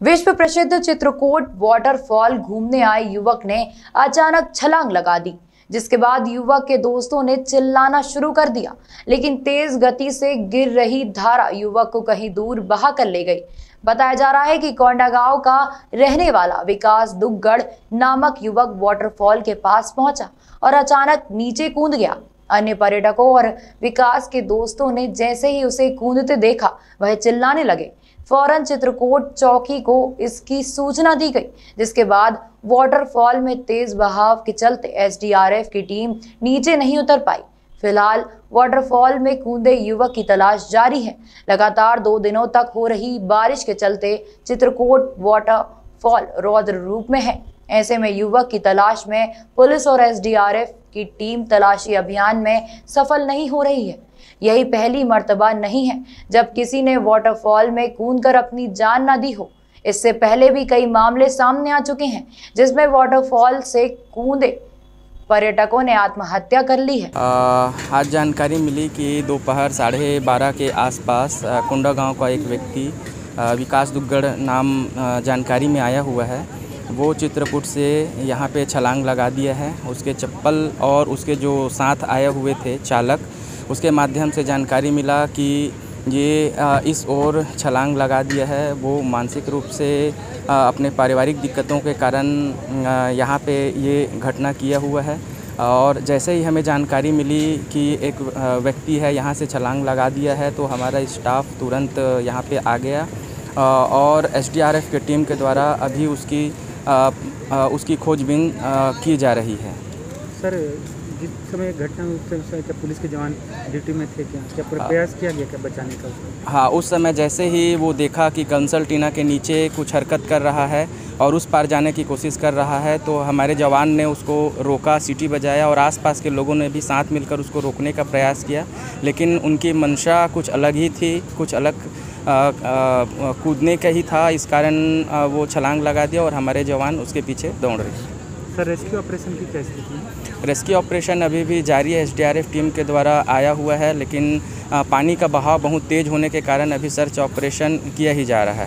विश्व प्रसिद्ध चित्रकूट वाटरफॉल घूमने आए युवक ने अचानक छलांग लगा दी, जिसके बाद युवक के दोस्तों ने चिल्लाना शुरू कर दिया। लेकिन तेज गति से गिर रही धारा युवक को कहीं दूर बहा कर ले गई। बताया जा रहा है कि कोंडागांव का रहने वाला विकास दुग्गड़ नामक युवक वाटरफॉल के पास पहुँचा और अचानक नीचे कूद गया। अन्य पर्यटकों और विकास के दोस्तों ने जैसे ही उसे कूदते देखा, वह चिल्लाने लगे। फ़ौरन चित्रकूट चौकी को इसकी सूचना दी गई, जिसके बाद वाटरफॉल में तेज बहाव के चलते एसडीआरएफ की टीम नीचे नहीं उतर पाई। फ़िलहाल वाटरफॉल में कूदे युवक की तलाश जारी है। लगातार दो दिनों तक हो रही बारिश के चलते चित्रकूट वाटरफॉल रौद्र रूप में है। ऐसे में युवक की तलाश में पुलिस और एसडीआरएफ की टीम तलाशी अभियान में सफल नहीं हो रही है। यही पहली मर्तबा नहीं है, जब किसी ने वाटरफॉल में कूद कर अपनी जान न दी हो। इससे पहले भी कई मामले सामने आ चुके हैं, जिसमें वाटरफॉल से कूदे पर्यटकों ने आत्महत्या कर ली है। आज जानकारी मिली कि दोपहर साढ़े बारह के आसपास कुंडा गाँव का एक व्यक्ति विकास दुग्गड़ नाम जानकारी में आया हुआ है। वो चित्रकूट से यहाँ पे छलांग लगा दिया है। उसके चप्पल और उसके जो साथ आए हुए थे चालक, उसके माध्यम से जानकारी मिला कि ये इस ओर छलांग लगा दिया है। वो मानसिक रूप से अपने पारिवारिक दिक्कतों के कारण यहाँ पे ये घटना किया हुआ है। और जैसे ही हमें जानकारी मिली कि एक व्यक्ति है यहाँ से छलांग लगा दिया है तो हमारा स्टाफ तुरंत यहाँ पे आ गया। और एसडीआरएफ के टीम के द्वारा अभी उसकी उसकी खोजबीन की जा रही है। सर जिस समय घटना उस समय क्या पुलिस के जवान ड्यूटी में थे क्या? क्या प्रयास किया गया क्या बचाने का? हाँ उस समय जैसे ही वो देखा कि कंसल्टीना के नीचे कुछ हरकत कर रहा है और उस पार जाने की कोशिश कर रहा है तो हमारे जवान ने उसको रोका सीटी बजाया और आसपास के लोगों ने भी साथ मिलकर उसको रोकने का प्रयास किया। लेकिन उनकी मंशा कुछ अलग ही थी कुछ अलग कूदने का ही था। इस कारण वो छलांग लगा दिया और हमारे जवान उसके पीछे दौड़ रहे। सर रेस्क्यू ऑपरेशन की क्या स्थिति रेस्क्यू ऑपरेशन अभी भी जारी है। एसडीआरएफ टीम के द्वारा आया हुआ है लेकिन पानी का बहाव बहुत तेज़ होने के कारण अभी सर्च ऑपरेशन किया ही जा रहा है।